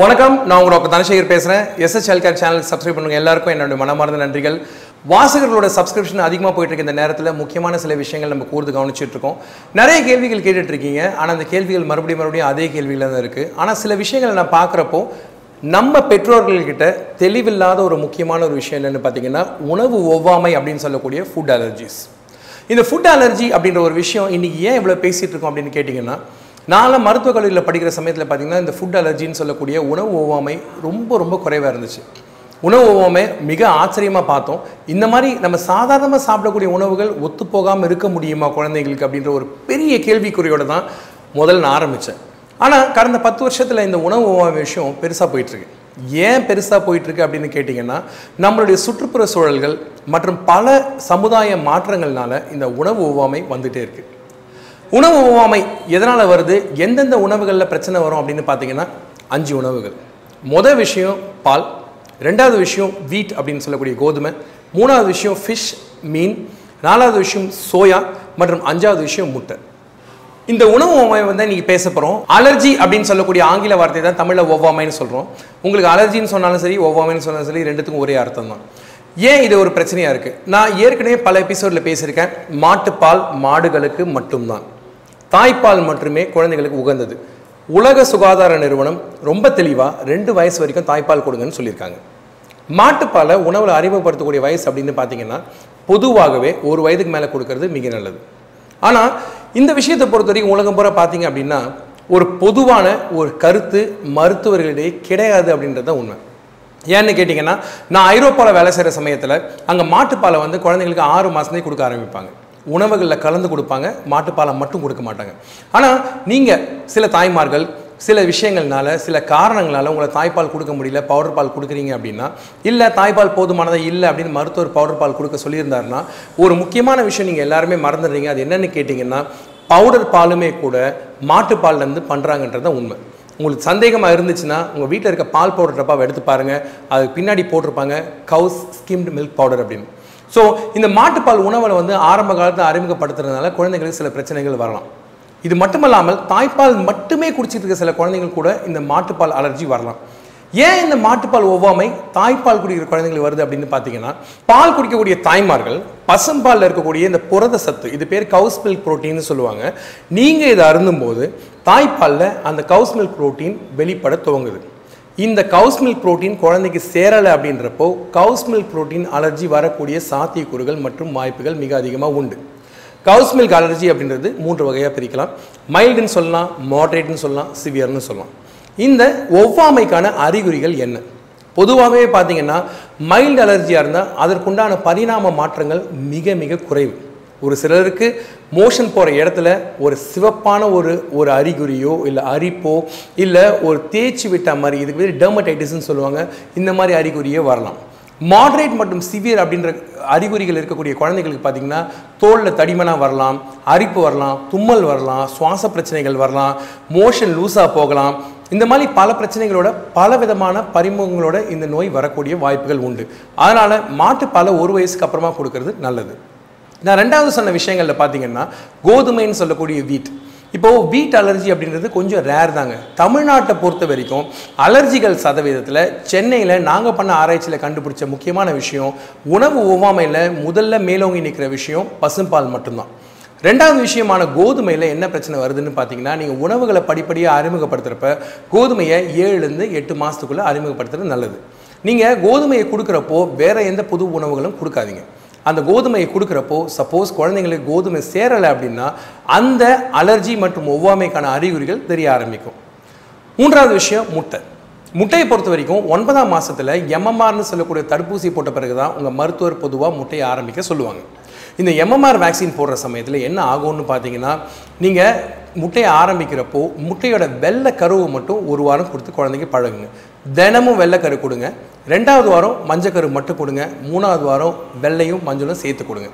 வணக்கம் நான் உங்க தனசேகர் பேசுகிறேன் SS health care channel subscribe பண்ணுங்க. எல்லாருக்கும் என்னுடைய மனமார்ந்த நன்றிகள். வாசகர்களோட சப்ஸ்கிரிப்ஷன் அதிகமாக போயிட்டு இருக்க இந்த நேரத்தில். முக்கியமான சில விஷயங்கள் நம்ம கூர்ந்து கவனிச்சுட்டு இருக்கோம். நிறைய கேள்விகள் கேட்டுட்ருக்கீங்க ஆனால் அந்த கேள்விகள் மறுபடியும் மறுபடியும் அதே கேள்வியில் தான் இருக்குது ஆனால் சில விஷயங்கள் நான் பார்க்குறப்போ நம்ம பெற்றோர்கள்கிட்ட தெளிவில்லாத ஒரு முக்கியமான ஒரு விஷயம் என்னென்னு பார்த்தீங்கன்னா உணவு ஒவ்வாமை அப்படின்னு சொல்லக்கூடிய ஃபுட் அலர்ஜிஸ் இந்த ஃபுட் அலர்ஜி அப்படின்ற ஒரு விஷயம் இன்னைக்கு ஏன் இவ்வளோ பேசிகிட்டு இருக்கோம் அப்படின்னு கேட்டிங்கன்னா நான்லாம் மருத்துவக் கல்லூரியில் படிக்கிற சமயத்தில் பார்த்தீங்கன்னா இந்த ஃபுட் அலர்ஜின்னு சொல்லக்கூடிய உணவு ஒவ்வாமை ரொம்ப ரொம்ப குறைவாக இருந்துச்சு. உணவு ஒவ்வாமை மிக ஆச்சரியமாக பார்த்தோம். இந்த மாதிரி நம்ம சாதாரணமாக சாப்பிடக்கூடிய உணவுகள் ஒத்துப்போகாமல் இருக்க முடியுமா குழந்தைங்களுக்கு அப்படின்ற ஒரு பெரிய கேள்விக்குறியோடு தான் முதல்ல நான் ஆரம்பித்தேன் ஆனால் கடந்த பத்து வருஷத்தில் இந்த உணவு ஒவ்வாமை விஷயம் பெருசாக போயிட்டுருக்கு. ஏன் பெருசாக போயிட்டுருக்கு அப்படின்னு கேட்டிங்கன்னா நம்மளுடைய சுற்றுப்புற சூழல்கள் மற்றும் பல சமுதாய மாற்றங்கள்னால இந்த உணவு ஒவ்வாமை வந்துகிட்டே இருக்குது உணவு ஒவ்வாமை எதனால் வருது? எந்தெந்த உணவுகளில் பிரச்சனை வரும் அப்படின்னு பார்த்தீங்கன்னா அஞ்சு உணவுகள். மொதல் விஷயம் பால் ரெண்டாவது விஷயம் வீட் அப்படின்னு சொல்லக்கூடிய கோதுமை மூணாவது விஷயம் ஃபிஷ் மீன் நாலாவது விஷயம் சோயா மற்றும் அஞ்சாவது விஷயம் முட்டை. இந்த உணவு ஒவ்வாமை வந்து நீங்கள் பேச போகிறோம் அலர்ஜி அப்படின்னு சொல்லக்கூடிய ஆங்கில வார்த்தை தான் தமிழில் ஒவ்வாமைன்னு சொல்கிறோம் உங்களுக்கு அலர்ஜின்னு சொன்னாலும் சரி ஒவ்வாமைன்னு சொன்னாலும் சரி ரெண்டுத்துக்கும் ஒரே அர்த்தம் தான். ஏன் இது ஒரு பிரச்சனையாக இருக்குது நான் ஏற்கனவே பல எபிசோடில் பேசியிருக்கேன். மாட்டுப்பால் மாடுகளுக்கு மட்டும்தான். தாய்ப்பால் மட்டுமே குழந்தைகளுக்கு உகந்தது. உலக சுகாதார நிறுவனம் ரொம்ப தெளிவாக ரெண்டு வயசு வரைக்கும் தாய்ப்பால் கொடுங்கன்னு சொல்லியிருக்காங்க. மாட்டுப்பாலை உணவில் அறிமுகப்படுத்தக்கூடிய வயசு அப்படின்னு பார்த்தீங்கன்னா பொதுவாகவே ஒரு வயதுக்கு மேலே கொடுக்கறது மிக நல்லது. ஆனால் இந்த விஷயத்தை பொறுத்த வரைக்கும் உலகம் பூரா பார்த்தீங்க அப்படின்னா ஒரு பொதுவான ஒரு கருத்து மருத்துவர்களிடையே கிடையாது அப்படின்றது தான் உண்மை. ஏன்னு கேட்டிங்கன்னா நான் ஐரோப்பாவில் வேலை செய்கிற சமயத்தில் அங்கே மாட்டுப்பாலை வந்து குழந்தைங்களுக்கு ஆறு மாதத்துலேயே கொடுக்க ஆரம்பிப்பாங்க. உணவுகளில் கலந்து கொடுப்பாங்க மாட்டுப்பாலை மட்டும் கொடுக்க மாட்டாங்க. ஆனால் நீங்கள் சில தாய்மார்கள் சில விஷயங்கள்னால சில காரணங்களால் உங்களை தாய்ப்பால் கொடுக்க முடியல பவுடர் பால் கொடுக்குறீங்க அப்படின்னா இல்லை தாய்ப்பால் போதுமானதாக இல்லை அப்படின்னு மருத்துவர் பவுடர் பால் கொடுக்க சொல்லியிருந்தாருன்னா ஒரு முக்கியமான விஷயம் நீங்கள் எல்லாருமே மறந்துடுறீங்க. அது என்னென்னு கேட்டிங்கன்னா பவுடர் பாலுமே கூட மாட்டுப்பால்லேருந்து பண்ணுறாங்கன்றது உண்மை. உங்களுக்கு சந்தேகமாக இருந்துச்சுன்னா உங்கள் வீட்டில் இருக்க பால் பவுடர் டப்பாவை எடுத்து பாருங்கள் அதுக்கு பின்னாடி போட்டிருப்பாங்க கவுஸ் ஸ்கிம்டு மில்க் பவுடர் அப்படின்னு. ஸோ இந்த மாட்டுப்பால் உணவில் வந்து ஆரம்ப காலத்தில் அறிமுகப்படுத்துறதுனால குழந்தைங்களுக்கு சில பிரச்சனைகள் வரலாம். இது மட்டுமல்லாமல் தாய்ப்பால் மட்டுமே குடிச்சிட்டு இருக்க சில குழந்தைகள் கூட இந்த மாட்டுப்பால் அலர்ஜி வரலாம். ஏன் இந்த மாட்டுப்பால் ஒவ்வாமை தாய்ப்பால் குடிக்கிற குழந்தைங்களுக்கு வருது அப்படின்னு பார்த்தீங்கன்னா பால் குடிக்கக்கூடிய தாய்மார்கள் பசும்பாலில் இருக்கக்கூடிய இந்த புரத சத்து இது பேர் கவுஸ் மில்க் புரோட்டீன்னு சொல்லுவாங்க. நீங்கள் இதை அருந்தும் போது தாய்ப்பாலில் அந்த கவுஸ் மில்க் புரோட்டீன் வெளிப்பட துவங்குது. இந்த கவுஸ் மில்க் புரோட்டீன் குழந்தைக்கு சேரலை அப்படின்றப்போ கவுஸ் மில்க் புரோட்டீன் அலர்ஜி வரக்கூடிய சாத்தியக்கூறுகள் மற்றும் வாய்ப்புகள் மிக அதிகமாக உண்டு. கவுஸ் மில்க் அலர்ஜி அப்படின்றது மூன்று வகையாக பிரிக்கலாம். மைல்டுன்னு சொல்லலாம் மாட்ரேட்னு சொல்லலாம் சிவியர்னு சொல்லலாம். இந்த ஒவ்வாமைக்கான அறிகுறிகள் என்ன? பொதுவாகவே பார்த்தீங்கன்னா மைல்டு அலர்ஜியாக இருந்தால் அதற்குண்டான பரிணாம மாற்றங்கள் மிக மிக குறைவு. ஒரு சிலருக்கு மோஷன் போகிற இடத்துல ஒரு சிவப்பான ஒரு ஒரு அறிகுறியோ இல்லை அரிப்போ இல்லை ஒரு தேய்ச்சி விட்ட மாதிரி இதுக்கு பேர் டெர்மடைட்டிஸ்ன்னு சொல்லுவாங்க. இந்த மாதிரி அறிகுறியே வரலாம். மாட்ரேட் மற்றும் சிவியர் அப்படின்ற அறிகுறிகள் இருக்கக்கூடிய குழந்தைகளுக்கு பார்த்தீங்கன்னா தோலில் தடிமனாக வரலாம் அரிப்பு வரலாம் தும்மல் வரலாம் சுவாச பிரச்சனைகள் வரலாம் மோஷன் லூஸாக போகலாம். இந்த மாதிரி பல பிரச்சனைகளோட பல விதமான பரிமுகங்களோட இந்த நோய் வரக்கூடிய வாய்ப்புகள் உண்டு. அதனால் மாட்டு பல ஒரு வயசுக்கு அப்புறமா கொடுக்கறது நல்லது. நான் ரெண்டாவது சொன்ன விஷயங்களில் பார்த்தீங்கன்னா கோதுமைன்னு சொல்லக்கூடிய வீட். இப்போ வீட் அலர்ஜி அப்படின்றது கொஞ்சம் ரேர் தாங்க. தமிழ்நாட்டை பொறுத்த வரைக்கும் அலர்ஜிகள் சதவீதத்தில் சென்னையில் நாங்கள் பண்ண ஆராய்ச்சியில் கண்டுபிடிச்ச முக்கியமான விஷயம் உணவு ஒவ்வாமையில் முதல்ல மேலோங்கி நிற்கிற விஷயம் பசும்பால் மட்டும்தான். ரெண்டாவது விஷயமான கோதுமையில் என்ன பிரச்சனை வருதுன்னு பார்த்தீங்கன்னா நீங்கள் உணவுகளை படிப்படியாக அறிமுகப்படுத்துகிறப்ப கோதுமையை ஏழுலேருந்து எட்டு மாதத்துக்குள்ளே அறிமுகப்படுத்துறது நல்லது. நீங்கள் கோதுமையை கொடுக்குறப்போ வேறு எந்த புது உணவுகளும் கொடுக்காதீங்க. அந்த கோதுமையை கொடுக்குறப்போ சப்போஸ் குழந்தைங்களுக்கு கோதுமை சேரலை அப்படின்னா அந்த அலர்ஜி மற்றும் ஒவ்வாமைக்கான அறிகுறிகள் தெரிய ஆரம்பிக்கும். மூன்றாவது விஷயம் முட்டை. முட்டையை பொறுத்த வரைக்கும் ஒன்பதாம் மாதத்தில் எம்எம்ஆர்னு சொல்லக்கூடிய தடுப்பூசி போட்ட பிறகு தான் உங்கள் மருத்துவர் பொதுவாக முட்டையை ஆரம்பிக்க சொல்லுவாங்க. இந்த எம்எம்ஆர் வேக்சின் போடுற சமயத்தில் என்ன ஆகும்னு பார்த்தீங்கன்னா நீங்கள் முட்டையை ஆரம்பிக்கிறப்போ முட்டையோட வெள்ளை கருவை மட்டும் ஒரு வாரம் கொடுத்து குழந்தைக்கு பழகுங்க. தினமும் வெள்ளைக்கரு கொடுங்க. ரெண்டாவது வாரம் மஞ்சக்கரு மட்டும் கொடுங்க. மூணாவது வாரம் வெள்ளையும் மஞ்சளும் சேர்த்து கொடுங்க.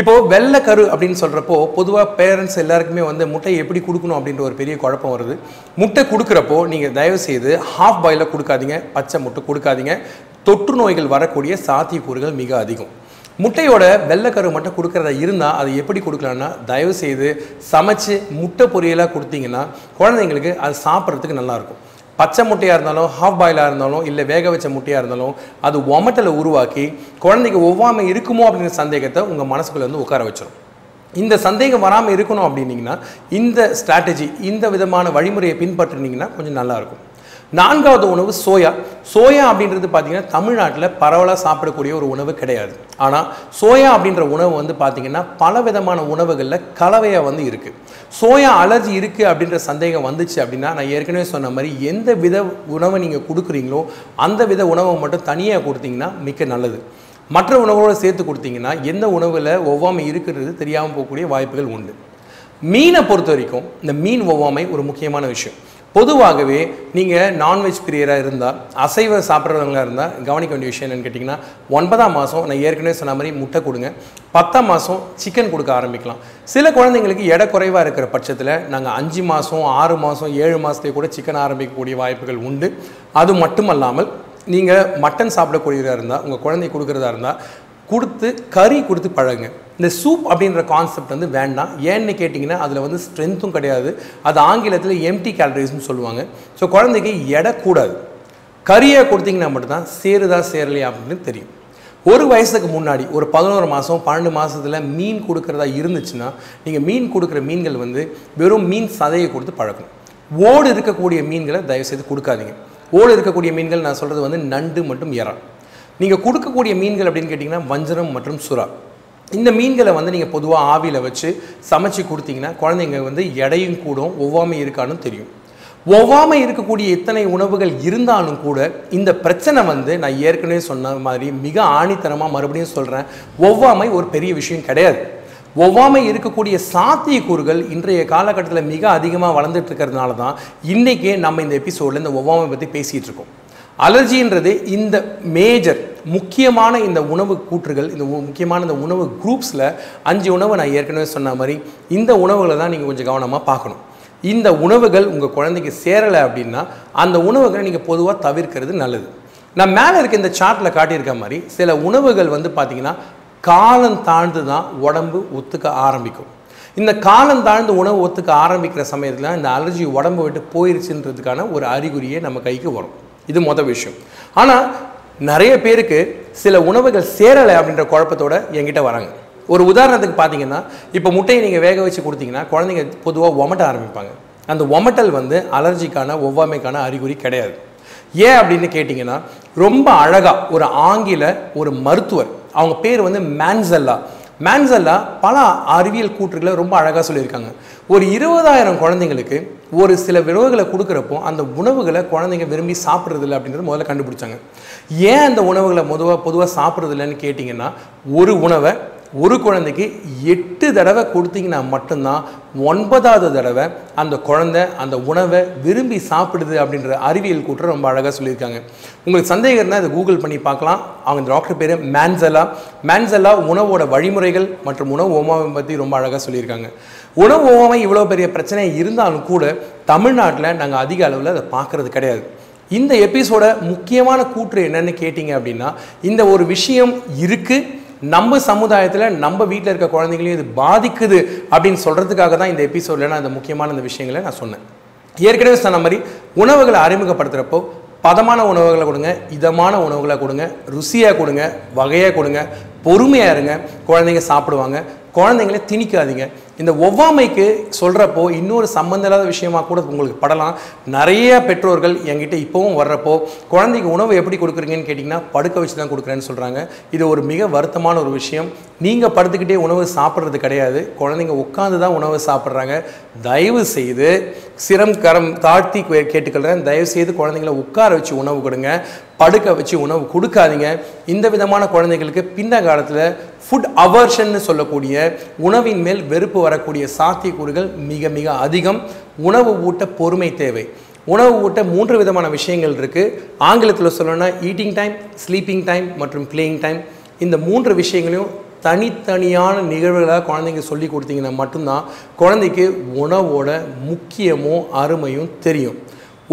இப்போது வெள்ளைக்கரு அப்படின்னு சொல்கிறப்போ பொதுவாக பேரண்ட்ஸ் எல்லாருக்குமே வந்து முட்டை எப்படி கொடுக்கணும் அப்படின்ற ஒரு பெரிய குழப்பம் வருது. முட்டை கொடுக்குறப்போ நீங்கள் தயவு செய்து ஹாஃப் பாயில் கொடுக்காதீங்க. பச்சை முட்டை கொடுக்காதீங்க. தொற்று நோய்கள் வரக்கூடிய சாத்தியக்கூறுகள் மிக அதிகம். முட்டையோட வெள்ளைக்கரு மட்டும் கொடுக்கறதா இருந்தால் அதை எப்படி கொடுக்கலான்னா தயவுசெய்து சமைச்சு முட்டை பொரியலாக கொடுத்தீங்கன்னா குழந்தைங்களுக்கு அது சாப்பிட்றதுக்கு நல்லாயிருக்கும் பச்சை முட்டையாக இருந்தாலும் ஹாஃப் பாயிலாக இருந்தாலும் இல்லை வேக வச்ச முட்டையாக இருந்தாலும் அது ஒமட்டலை உருவாக்கி குழந்தைக்கு ஒவ்வாமை இருக்குமோ அப்படிங்கிற சந்தேகத்தை உங்கள் மனசுக்குள்ளே வந்து உட்கார வச்சிடும் இந்த சந்தேகம் வராமல் இருக்கணும் அப்படின்னீங்கன்னா இந்த ஸ்ட்ராட்டஜி இந்த விதமான வழிமுறையை பின்பற்றினீங்கன்னா கொஞ்சம் நல்லாயிருக்கும் நான்காவது உணவு சோயா. சோயா அப்படின்றது பார்த்தீங்கன்னா தமிழ்நாட்டில் பரவலாக சாப்பிடக்கூடிய ஒரு உணவு கிடையாது. ஆனால் சோயா அப்படின்ற உணவு வந்து பார்த்தீங்கன்னா பல விதமான உணவுகளில் கலவையாக வந்து இருக்குது சோயா அலர்ஜி இருக்குது அப்படின்ற சந்தேகம் வந்துச்சு அப்படின்னா நான் ஏற்கனவே சொன்ன மாதிரி எந்த வித உணவை நீங்கள் கொடுக்குறீங்களோ அந்த வித உணவை மட்டும் தனியாக கொடுத்தீங்கன்னா மிக்க நல்லது. மற்ற உணவோடு சேர்த்து கொடுத்தீங்கன்னா எந்த உணவில் ஒவ்வாமை இருக்கிறது தெரியாமல் போகக்கூடிய வாய்ப்புகள் உண்டு. மீனை பொறுத்த வரைக்கும் இந்த மீன் ஒவ்வாமை ஒரு முக்கியமான விஷயம். பொதுவாகவே நீங்கள் நான்வெஜ் பிரியராக இருந்தால் அசைவ சாப்பிட்றவங்களாக இருந்தால் கவனிக்க வேண்டிய விஷயம் என்னன்னு கேட்டிங்கன்னா ஒன்பதாம் மாதம் நான் ஏற்கனவே சொன்ன மாதிரி முட்டை கொடுங்க. பத்தாம் மாதம் சிக்கன் கொடுக்க ஆரம்பிக்கலாம். சில குழந்தைங்களுக்கு எடை குறைவாக இருக்கிற பட்சத்தில் நாங்கள் அஞ்சு மாதம் ஆறு மாதம் ஏழு மாதத்துலேயே கூட சிக்கன் ஆரம்பிக்கக்கூடிய வாய்ப்புகள் உண்டு. அது மட்டுமல்லாமல் நீங்கள் மட்டன் சாப்பிடக்கூடியதாக இருந்தால் உங்கள் குழந்தை கொடுக்குறதா இருந்தால் கொடுத்து கறி கொடுத்து பழகுங்க. இந்த சூப் அப்படின்ற கான்செப்ட் வந்து வேண்டாம். ஏன்னு கேட்டிங்கன்னா அதில் வந்து ஸ்ட்ரென்த்தும் கிடையாது. அது ஆங்கிலத்தில் எம்டி கேலரிஸ்னு சொல்லுவாங்க. ஸோ குழந்தைக்கு எடை கூடாது. கறியை கொடுத்தீங்கன்னா மட்டும்தான் சேருதா சேரலையா அப்படின்னு தெரியும். ஒரு வயசுக்கு முன்னாடி ஒரு பதினோரு மாதம் பன்னெண்டு மாதத்தில் மீன் கொடுக்குறதா இருந்துச்சுன்னா நீங்கள் மீன் கொடுக்குற மீன்கள் வந்து வெறும் மீன் சதையை கொடுத்து பழக்கணும். ஓடு இருக்கக்கூடிய மீன்களை தயவுசெய்து கொடுக்காதீங்க. ஓடு இருக்கக்கூடிய மீன்கள் நான் சொல்கிறது வந்து நண்டு மட்டும் இறம் நீங்கள் கொடுக்கக்கூடிய மீன்கள் அப்படின்னு கேட்டிங்கன்னா வஞ்சரம் மற்றும் சுறா. இந்த மீன்களை வந்து நீங்கள் பொதுவாக ஆவியில் வச்சு சமைச்சு கொடுத்தீங்கன்னா குழந்தைங்க வந்து எடையும் கூடும் ஒவ்வாமை இருக்கான்னு தெரியும். ஒவ்வாமை இருக்கக்கூடிய இத்தனை உணவுகள் இருந்தாலும் கூட இந்த பிரச்சனை வந்து நான் ஏற்கனவே சொன்ன மாதிரி மிக ஆணித்தனமாக மறுபடியும் சொல்கிறேன் ஒவ்வாமை ஒரு பெரிய விஷயம் கிடையாது. ஒவ்வாமை இருக்கக்கூடிய சாத்தியக்கூறுகள் இன்றைய காலகட்டத்தில் மிக அதிகமாக வளர்ந்துட்டு இருக்கிறதுனால தான் இன்றைக்கே நம்ம இந்த எபிசோடில் இந்த ஒவ்வாமை பற்றி பேசிகிட்டு இருக்கோம். அலர்ஜின்றது இந்த மேஜர் முக்கியமான இந்த உணவு கூற்றுகள் இந்த முக்கியமான இந்த உணவு குரூப்ஸில் அஞ்சு உணவை நான் ஏற்கனவே சொன்ன மாதிரி இந்த உணவுகளை தான் நீங்கள் கொஞ்சம் கவனமாக பார்க்கணும். இந்த உணவுகள் உங்கள் குழந்தைக்கு சேரலை அப்படின்னா அந்த உணவுகளை நீங்கள் பொதுவாக தவிர்க்கிறது நல்லது. நான் மேலே இருக்க இந்த சார்ட்டில் காட்டியிருக்க மாதிரி சில உணவுகள் வந்து பார்த்தீங்கன்னா காலம் தாழ்ந்து தான் உடம்பு ஒத்துக்க ஆரம்பிக்கும். இந்த காலம் தாழ்ந்து உணவு ஒத்துக்க ஆரம்பிக்கிற சமயத்தில் இந்த அலர்ஜி உடம்பு விட்டு போயிருச்சுன்றதுக்கான ஒரு அறிகுறியே நம்ம கைக்கு வரும். இது மொதல் விஷயம். ஆனால் நிறைய பேருக்கு சில உணவுகள் சேரலை அப்படின்ற குழப்பத்தோட என்கிட்ட வராங்க. ஒரு உதாரணத்துக்கு பார்த்தீங்கன்னா இப்போ முட்டையை நீங்கள் வேக வச்சு கொடுத்தீங்கன்னா குழந்தைங்க பொதுவாக ஒமட்ட ஆரம்பிப்பாங்க. அந்த ஒமட்டல் வந்து அலர்ஜிக்கான ஒவ்வாமைக்கான அறிகுறி கிடையாது. ஏன் அப்படின்னு கேட்டிங்கன்னா ரொம்ப அழகாக ஒரு ஆங்கில ஒரு மருத்துவர் அவங்க பேர் வந்து மேன்செல்லா. மேன்செல்லா பல அறிவியல் கூற்றுகளை ரொம்ப அழகாக சொல்லியிருக்காங்க. ஒரு இருபதாயிரம் குழந்தைங்களுக்கு ஒரு சில உணவுகளை கொடுக்குறப்போ அந்த உணவுகளை குழந்தைங்க விரும்பி சாப்பிட்றதில்ல அப்படின்றத முதல்ல கண்டுபிடிச்சாங்க. ஏன் அந்த உணவுகளை பொதுவாக பொதுவாக சாப்பிட்றதில்லன்னு கேட்டிங்கன்னா ஒரு உணவை ஒரு குழந்தைக்கு எட்டு தடவை கொடுத்தீங்கன்னா மட்டும்தான் ஒன்பதாவது தடவை அந்த குழந்தை அந்த உணவை விரும்பி சாப்பிடுது அப்படின்ற அறிவியல் கூற்று ரொம்ப அழகாக சொல்லியிருக்காங்க. உங்களுக்கு சந்தேகம் இருந்தால் இதை கூகுள் பண்ணி பார்க்கலாம். அவங்க டாக்டர் பேர் மேன்சலா மேன்சலா உணவோட வழிமுறைகள் மற்றும் உணவு ஓமாவை பற்றி ரொம்ப அழகாக சொல்லியிருக்காங்க. உணவு ஓமாமை இவ்வளோ பெரிய பிரச்சனை இருந்தாலும் கூட தமிழ்நாட்டில் நாங்கள் அதிக அளவில் அதை பார்க்கறது கிடையாது. இந்த எபிசோட முக்கியமான கூற்று என்னன்னு கேட்டிங்க அப்படின்னா இந்த ஒரு விஷயம் இருக்குது நம்ம சமுதாயத்தில் நம்ம வீட்டில் இருக்க குழந்தைங்களையும் இது பாதிக்குது அப்படின்னு சொல்கிறதுக்காக தான் இந்த எபிசோடில் நான் இந்த முக்கியமான இந்த விஷயங்களை நான் சொன்னேன். ஏற்கனவே சொன்ன மாதிரி உணவுகளை அறிமுகப்படுத்துகிறப்போ பதமான உணவுகளை கொடுங்க இதமான உணவுகளை கொடுங்க ருசியாக கொடுங்க வகையாக கொடுங்க பொறுமையாக இருங்க. குழந்தைங்க சாப்பிடுவாங்க. குழந்தைங்கள திணிக்காதீங்க. இந்த ஒவ்வாமைக்கு சொல்கிறப்போ இன்னொரு சம்மந்தம் இல்லாத விஷயமாக கூட உங்களுக்கு படலாம். நிறைய பெற்றோர்கள் என்கிட்ட இப்போவும் வர்றப்போ குழந்தைக்கு உணவு எப்படி கொடுக்குறீங்கன்னு கேட்டிங்கன்னா படுக்க வச்சு தான் கொடுக்குறேன்னு சொல்கிறாங்க இது ஒரு மிக வருத்தமான ஒரு விஷயம். நீங்கள் படுத்துக்கிட்டே உணவு சாப்பிட்றது கிடையாது. குழந்தைங்க உட்காந்து தான் உணவு சாப்பிட்றாங்க. தயவு செய்து சிரம் கரம் தாழ்த்தி கே- தயவு செய்து குழந்தைங்கள உட்கார வச்சு உணவு கொடுங்க. படுக்க வச்சு உணவு கொடுக்காதீங்க. இந்த விதமான குழந்தைகளுக்கு பின்ன காலத்தில் ஃபுட் அவர்ஷன்னு சொல்லக்கூடிய உணவின் மேல் வெறுப்பு வரக்கூடிய சாத்தியக்கூறுகள் மிக மிக அதிகம். உணவு ஊட்ட பொறுமை தேவை. உணவு ஊட்ட மூன்று விதமான விஷயங்கள் இருக்குது ஆங்கிலத்தில் சொல்லணும்னா ஈட்டிங் டைம் ஸ்லீப்பிங் டைம் மற்றும் பிளேயிங் டைம் இந்த மூன்று விஷயங்களையும் தனித்தனியான நிகழ்வுகளாக குழந்தைங்க சொல்லி கொடுத்தீங்கன்னா மட்டும்தான் குழந்தைக்கு உணவோட முக்கியமும் அருமையும் தெரியும்.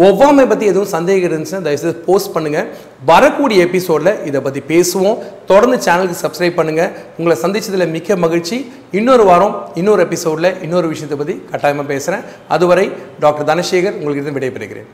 ஒவ்வாமை பற்றி எதுவும் சந்தேகம் இருந்துச்சுன்னா தயவுசெய்து போஸ்ட் பண்ணுங்கள் வரக்கூடிய எபிசோடில் இதை பற்றி பேசுவோம். தொடர்ந்து சேனலுக்கு சப்ஸ்கிரைப் பண்ணுங்கள் உங்களை சந்திச்சதில் மிக்க மகிழ்ச்சி. இன்னொரு வாரம் இன்னொரு எபிசோடில் இன்னொரு விஷயத்தை பற்றி கட்டாயமாக பேசுகிறேன் அதுவரை டாக்டர் தனசேகர் உங்களுக்கு இருந்து விடைபெறுகிறேன்.